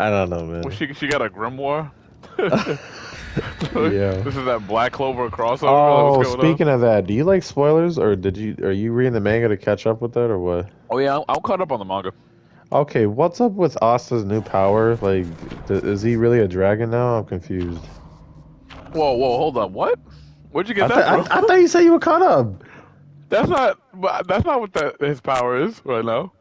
I don't know, man. Well, she she got a grimoire. Yeah. This is that Black Clover crossover. Oh, What's going speaking of that, do you like spoilers, or did you are you reading the manga to catch up with that, or what? Oh yeah, I'm, I'm caught up on the manga. Okay, what's up with Asta's new power? Like, th- is he really a dragon now? I'm confused. Whoa, whoa, hold on. What? Where'd you I, get th- that I, from? I thought you said you were caught up. That's not. but That's not what that his power is right now.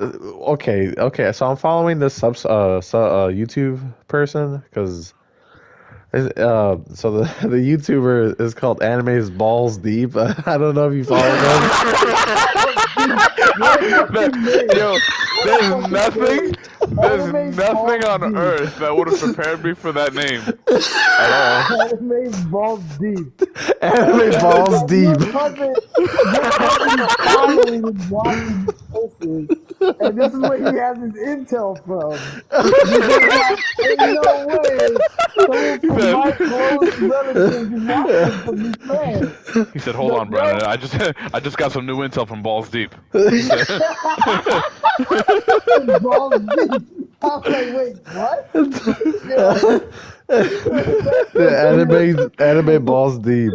Uh, okay, okay. So I'm following this sub uh, su- uh YouTube person because. Uh, so the the YouTuber is called Anime's Balls Deep. I don't know if you follow them. Yo, there's nothing. There's Anime nothing on deep. earth that would have prepared me for that name at all. Anime balls deep. Anime Balls Deep. Your cousin, your cousin is following and watching this person, and this is where he has his intel from. Ain't no way someone from my close relatives is watching from this man. He said, "Hold on, Brandon. I just I just got some new intel from Balls Deep." balls deep. I was like, wait, what? the anime anime Balls Deep.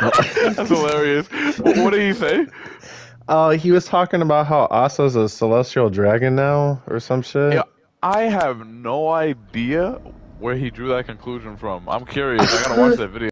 That's hilarious. What, what did he say? Uh, he was talking about how Asta's a celestial dragon now, or some shit. Yeah, I have no idea where he drew that conclusion from. I'm curious. I gotta watch that video.